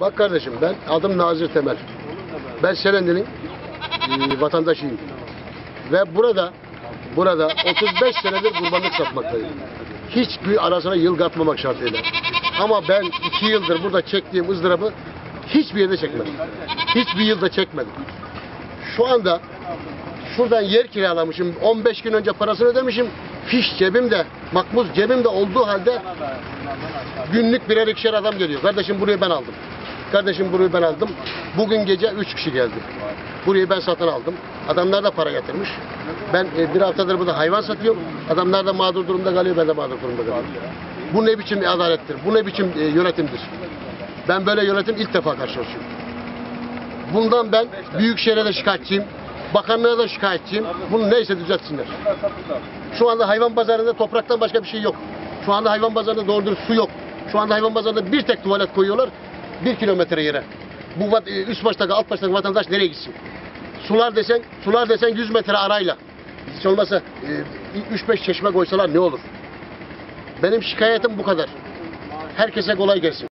Bak kardeşim ben adım Nazır Temel. Ben Selendi'nin e, vatandaşıyım. Ve burada burada 35 senedir kurbanlık satmaktayım. Hiçbir arasına yıl katmamak şartıyla. Ama ben 2 yıldır burada çektiğim ızdırabı hiçbir yerde çekmedim. Hiçbir yılda çekmedim. Şu anda şuradan yer kiralamışım. 15 gün önce parasını ödemişim. Fiş cebimde, makbuz cebimde olduğu halde günlük birer ikişer adam geliyor. Kardeşim burayı ben aldım. Kardeşim burayı ben aldım. Bugün gece 3 kişi geldi. Burayı ben satın aldım. Adamlar da para yatırmış. Ben e, bir haftadır burada hayvan satıyorum. Adamlar da mağdur durumda kalıyor, ben de mağdur durumda kalıyorum. Bu ne biçim adalettir? Bu ne biçim e, yönetimdir? Ben böyle yönetim ilk defa karşılaşıyorum. Bundan ben Büyükşehir'e de şikayetçiyim. Bakanlığa da şikayetçiyim. Bunu neyse düzeltsinler. Şu anda hayvan pazarında topraktan başka bir şey yok. Şu anda hayvan pazarında doğru dürüst su yok. Şu anda hayvan pazarında bir tek tuvalet koyuyorlar. Bir kilometre yere. Bu e, üst baştaki alt baştaki vatandaş nereye gitsin? Sular desen, sular desen 100 metre arayla. Hiç olmazsa e, 3-5 çeşme koysalar ne olur? Benim şikayetim bu kadar. Herkese kolay gelsin.